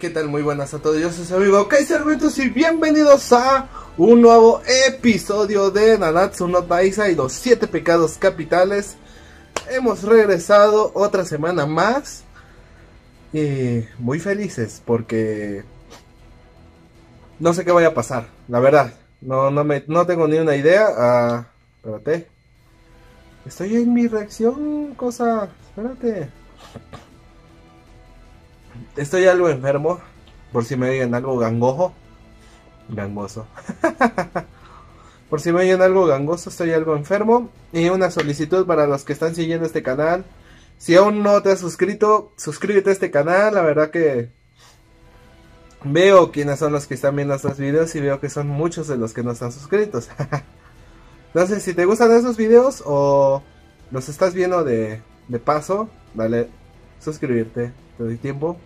¿Qué tal? Muy buenas a todos, yo soy su amigo Kaiser Ventus y bienvenidos a un nuevo episodio de Nanatsu no Taisa y los 7 pecados capitales. Hemos regresado otra semana más y muy felices porque no sé qué vaya a pasar, la verdad. No, no, me, no tengo ni una idea. Ah, espérate. Estoy en mi reacción, cosa. Espérate. Estoy algo enfermo. Por si me oyen algo gangojo. Gangoso. por si me oyen algo gangoso, estoy algo enfermo. Y una solicitud para los que están siguiendo este canal. Si aún no te has suscrito, suscríbete a este canal. La verdad que veo quiénes son los que están viendo estos videos y veo que son muchos de los que no están suscritos. Entonces, si te gustan esos videos o los estás viendo de, de paso, dale suscribirte. Te doy tiempo.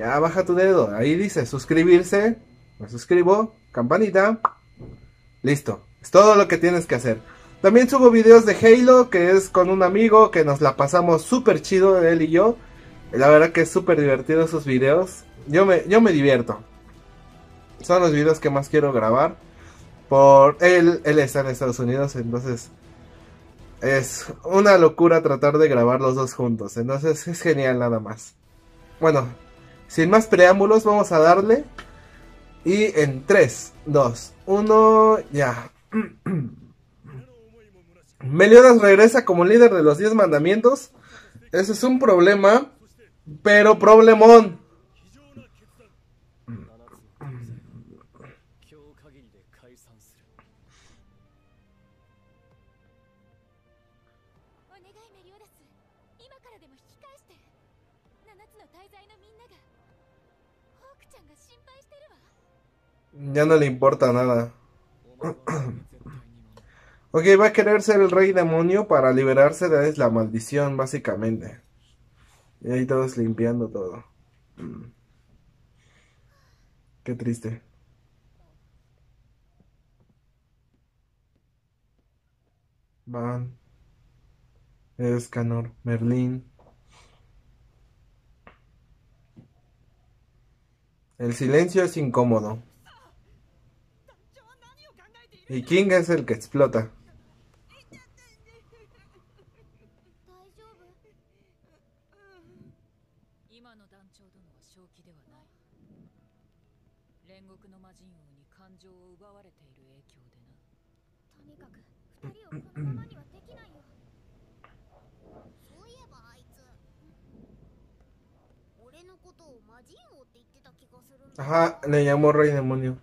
Ya baja tu dedo. Ahí dice suscribirse. Me suscribo. Campanita. Listo. Es todo lo que tienes que hacer. También subo videos de Halo, que es con un amigo que nos la pasamos súper chido, él y yo. La verdad que es súper divertido esos videos. Yo me, yo me divierto. Son los videos que más quiero grabar. Por él, él está en Estados Unidos, entonces es una locura tratar de grabar los dos juntos. Entonces es genial nada más. Bueno, sin más preámbulos, vamos a darle. Y en 3, 2, 1, ya. Meliodas regresa como líder de los 10 mandamientos. Ese es un problema, pero problemón. Ya no le importa nada. ok, va a querer ser el rey demonio para liberarse de la maldición, básicamente. Y ahí todos limpiando todo. Qué triste. Van. Escanor, Merlín. El silencio es incómodo. Y King es el que explota. Ajá, le llamó Rey Demonio.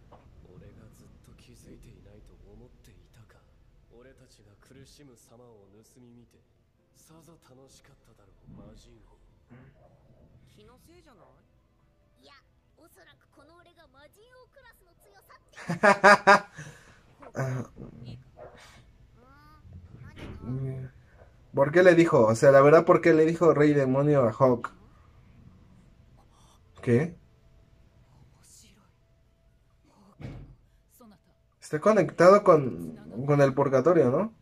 ¿Por qué le dijo? O sea, la verdad, ¿por qué le dijo Rey Demonio a Hawk? ¿Qué? Está conectado con, con el purgatorio, ¿no?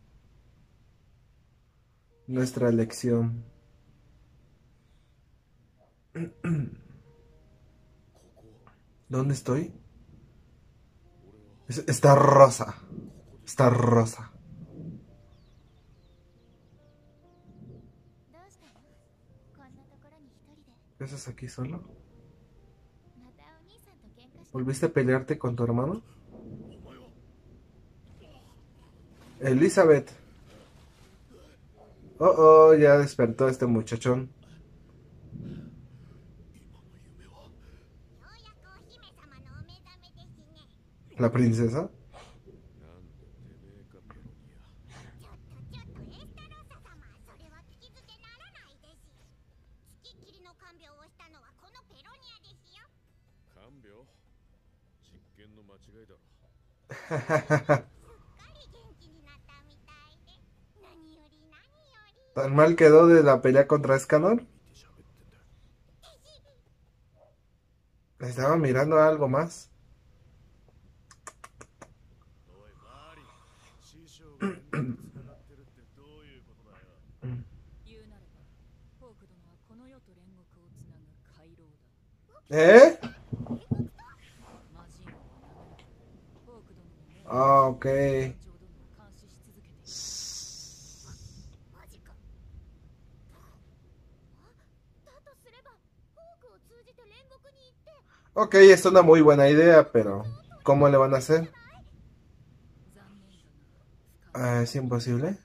Nuestra elección. ¿Dónde estoy? Está rosa. Está rosa. ¿Qué haces aquí solo? ¿Volviste a pelearte con tu hermano? Elizabeth. Oh, oh, ya despertó este muchachón. ¿La princesa? ¿Tan mal quedó de la pelea contra Escanor? Estaba mirando algo más. ¿Eh? Ah, ok. Ok, es una muy buena idea, pero ¿cómo le van a hacer? Ah, es imposible.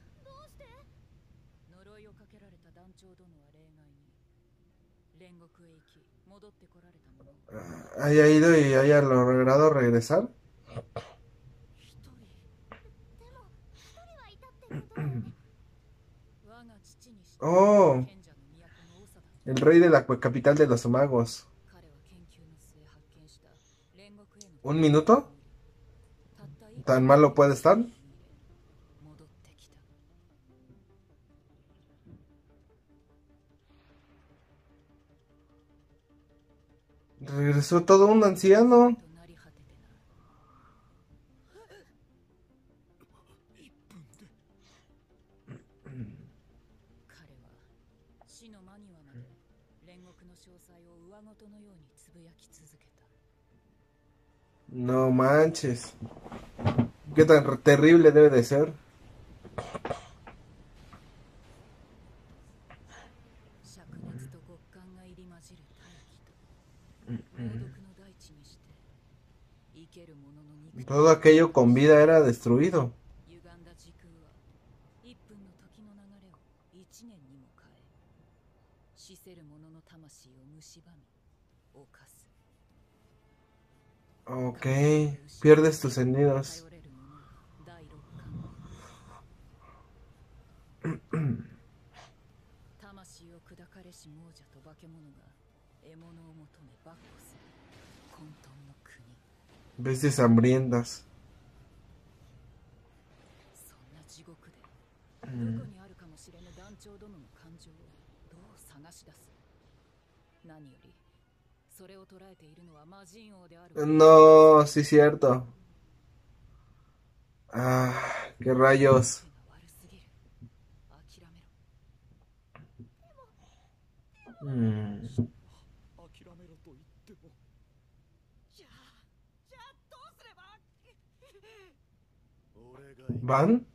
Ah, ¿Haya ido y haya logrado regresar? Oh, el rey de la capital de los magos. ¿Un minuto? ¿Tan malo puede estar? Regresó todo un anciano. No manches. Qué tan terrible debe de ser. Mm-hmm. Todo aquello con vida era destruido. Ok, pierdes tus sentidos. Bestias hambrientas. Mm. mm. No, sí cierto. Ah, qué rayos. Hmm. ¿Van?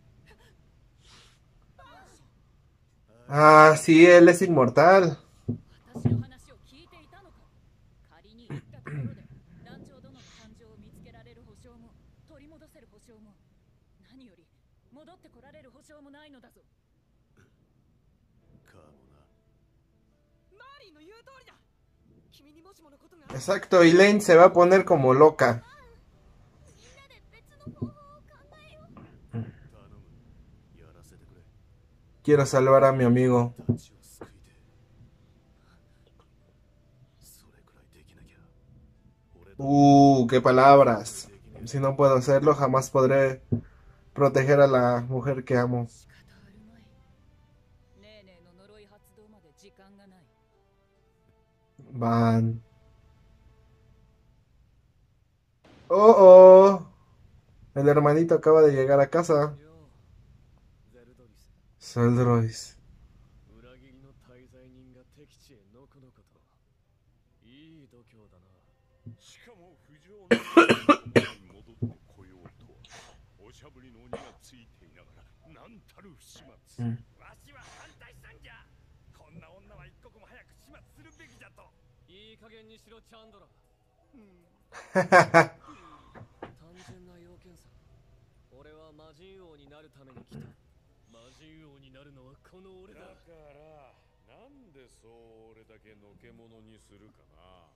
Ah, sí, él es inmortal. Exacto, y Lane se va a poner como loca. Quiero salvar a mi amigo. Uh, qué palabras. Si no puedo hacerlo, jamás podré proteger a la mujer que amo. Van. Oh, oh. El hermanito acaba de llegar a casa. Zeldrois. Mm. は魔人王になるために来た。魔人王になるのはこの俺だ。だからなんでそう俺だけのけものにするかな。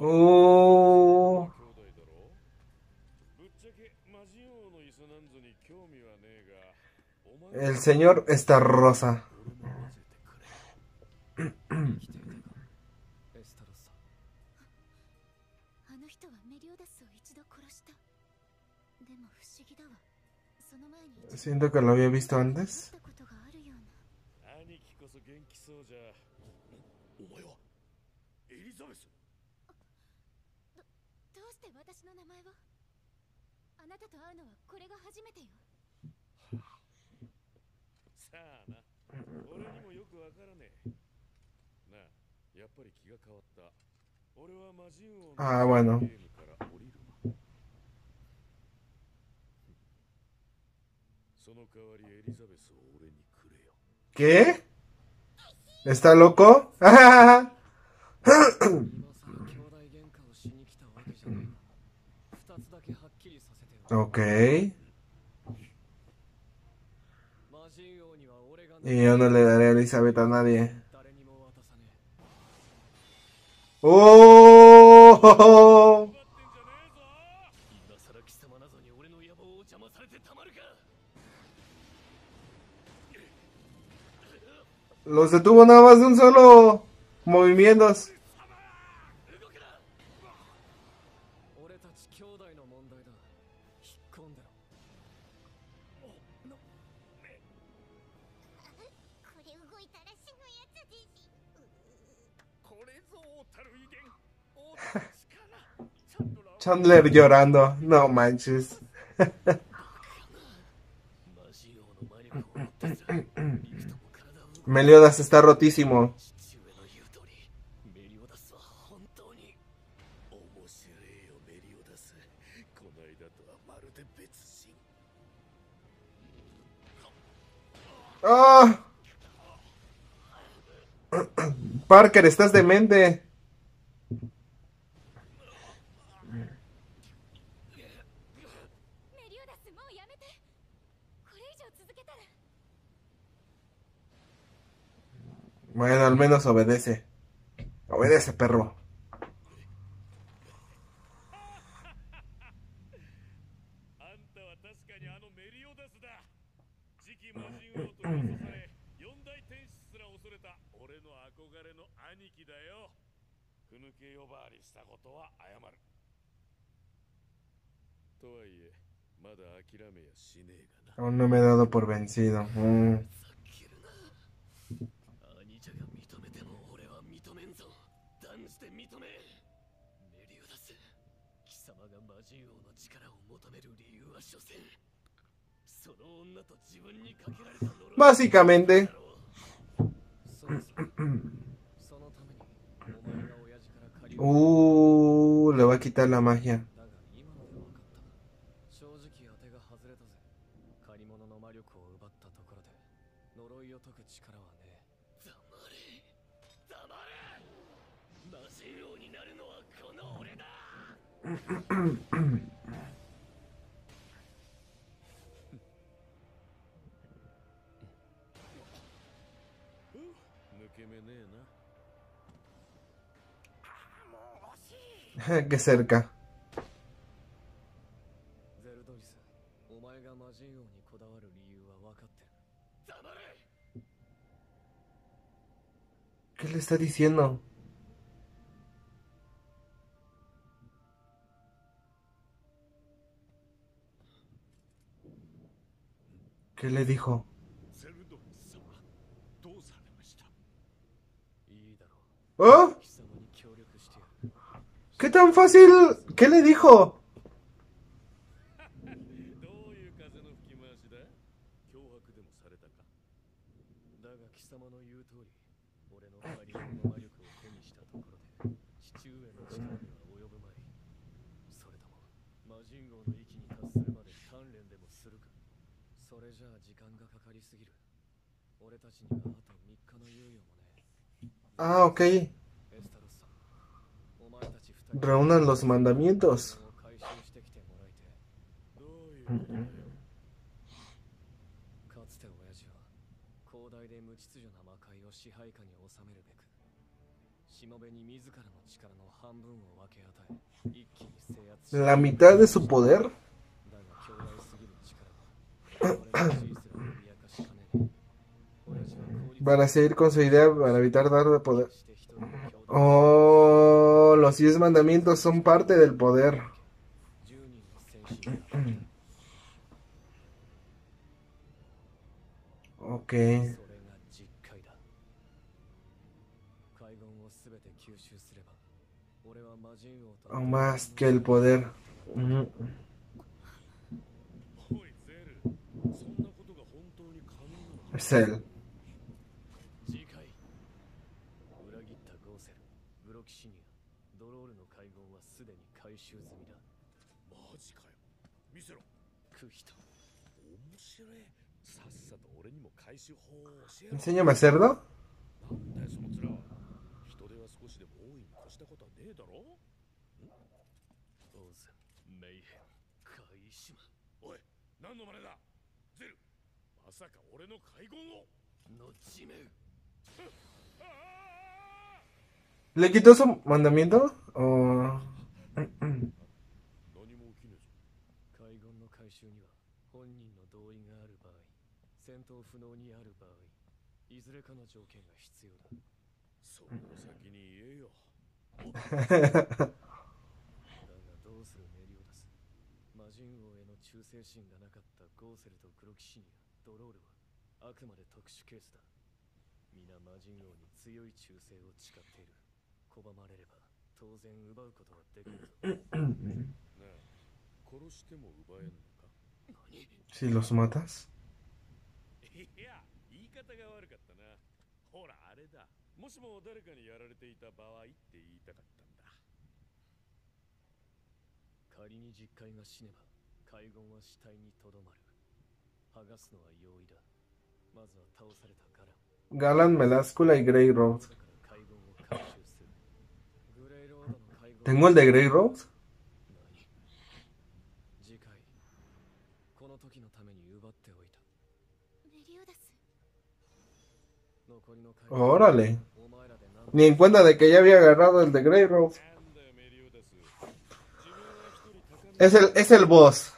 おおぶっちゃけ魔人王のイスナンズに興味はねえが El señor está rosa. Siento que lo había visto antes. Ah, bueno. ¿Qué? ¿Está loco? ok. Y yo no le daré a Elizabeth a nadie. ¡Oh! Los detuvo nada más de un solo movimientos. Chandler llorando, no manches. Meliodas está rotísimo. ¡Ah! Parker, estás demente. Bueno, al menos obedece. Obedece, perro. Aún no me he dado por vencido. Mm. Básicamente. Uh, le va a quitar la magia. Qué cerca. ¿Qué le está diciendo? ¿Qué le dijo? ¿Oh? tan fácil. ¿Qué le dijo? Ah, ok reúnan los mandamientos. La mitad de su poder. Van a seguir con su idea para evitar dar de poder. Oh. Los diez mandamientos son parte del poder. Ok. O más que el poder. Uh. Es él. 回収済みだマジかよ見せろクヒト面白いさっさと俺にも回収法を教えろ Enséñame a hacerlo. なんだよその面は人手は少しでも多いに越したことはねえだろオーズメイヘンカイシマおい何の真似だゼルまさか俺の海軍をの地面 ¿Le quitó su mandamiento? ¿O... 何も起きねえぞ海軍の回収には本人の同意がある場合戦闘不能にある場合いずれかの条件が必要だ。それを先に言えよ。だがどうするメリオダス。魔人王への忠誠心がなかったゴーセルとグロキシニアドロールはあくまで特殊ケースだ。皆魔人王に強い忠誠を誓っている。拒まれれば当然奪うことはできる 殺しても奪えんのか？何？Si los matas. いや言い方が悪かったな。ほらあれだ。もしも誰かにやられていた場合って言いたかったんだ。仮に実海が死ねば海軍は死体にとどまる。剥がすのは容易だ。まずは倒されたガラン。Galan, Meláscula y Grey Road. だから海軍を Tengo el de Grey Road. Órale. Ni en cuenta de que ya había agarrado el de Grey Road. Es el, es el boss.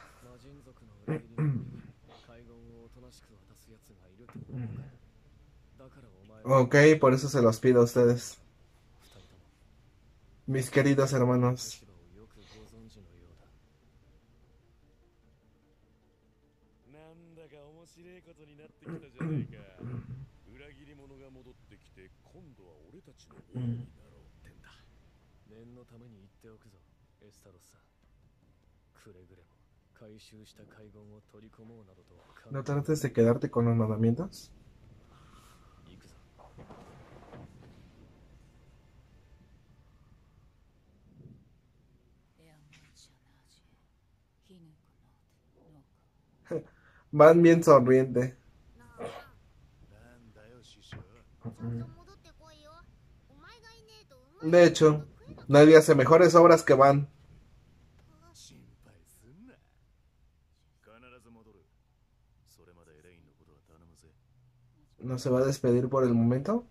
Ok, por eso se los pido a ustedes mis queridos hermanos. ¿No trates de quedarte con los mandamientos? Van bien sonriente. De hecho, nadie hace mejores obras que Van. ¿No se va a despedir por el momento?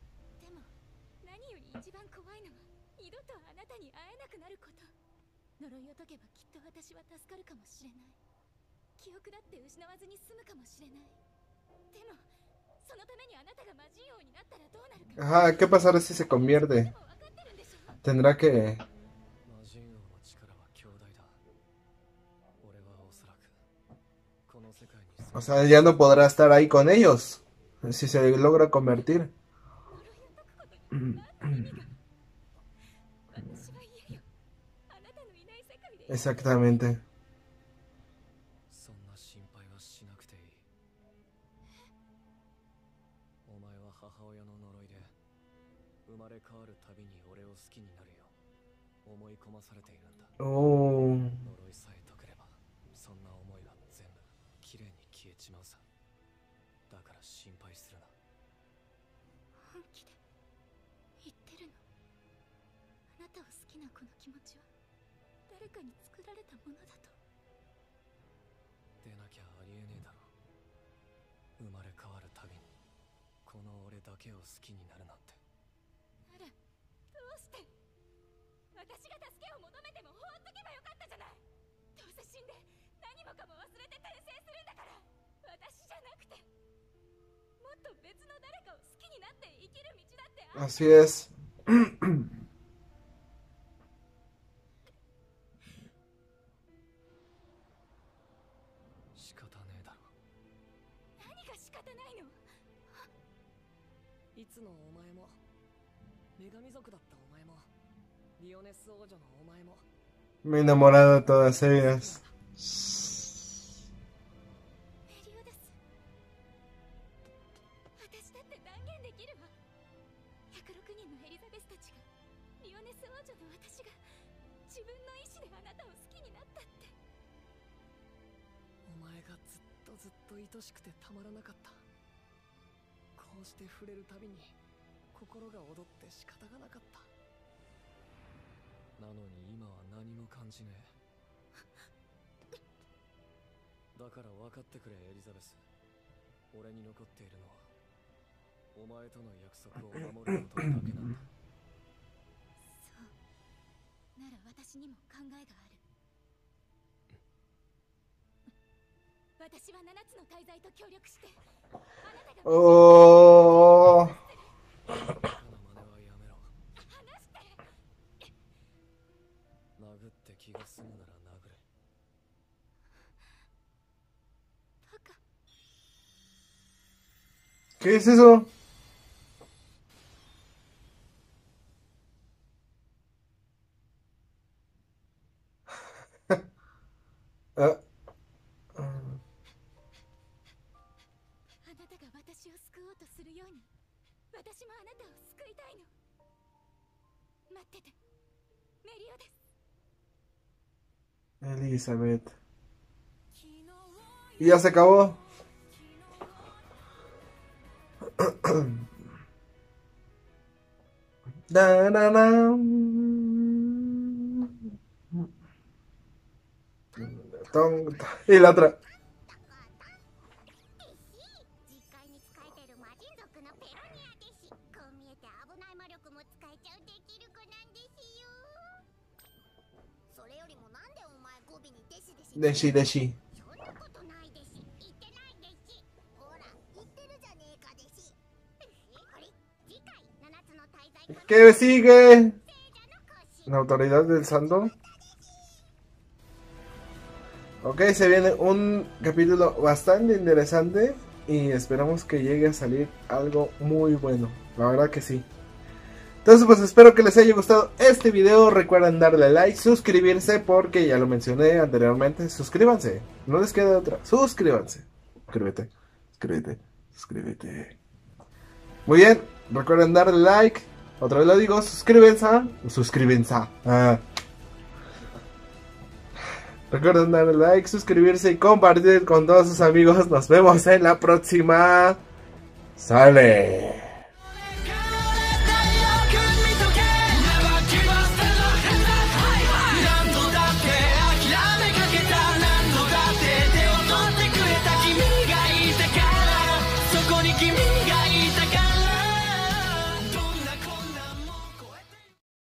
たに会えなくなること呪いを解けばきっと私は助かるかもしれない記憶だって失わずに済むかもしれないでもそのためにあなたが魔人王になったらどうなるか Ajá, ¿qué pasará si se convierte? でも分かってるんでしょ Tendrá que... 魔人王の力は強大だ俺はおそらくこの世界に住 O sea, ya no podrá estar ahí con ellos. Si se logra convertir. Exactamente. そきになるなんて。どうして？私が助けを求めても放っとけばよかったじゃない。どうせ死んで何もかも忘れて転生するんだから。私じゃなくて。もっと別の誰かを好きになって生きる道だってある。Así es. Me he enamorado de todas ellas. なのに今は何も感じねえ。だから分かってくれエリザベス。俺に残っているのはお前との約束を守ることだけなんだ。そう。なら私にも考えがある。私は七つの滞在と協力してあなたが殴って気が済むなら殴れバカ ¿Qué es eso? Y ya se acabó. Da, da, da. Y la otra. つの大罪 ¿Qué sigue? 聖者の行進 La autoridad del santo. Ok, se viene un capítulo bastante interesante y esperamos que llegue a salir algo muy bueno. La verdad que sí. Entonces pues espero que les haya gustado este video. Recuerden darle like, suscribirse porque ya lo mencioné anteriormente. Suscríbanse. No les queda otra. Suscríbanse. Suscríbete. Suscríbete. Suscríbete. Muy bien. Recuerden darle like. Otra vez lo digo. Suscríbanse. Suscríbanse. Ah. Recuerden darle like, suscribirse y compartir con todos sus amigos. Nos vemos en la próxima. Sale.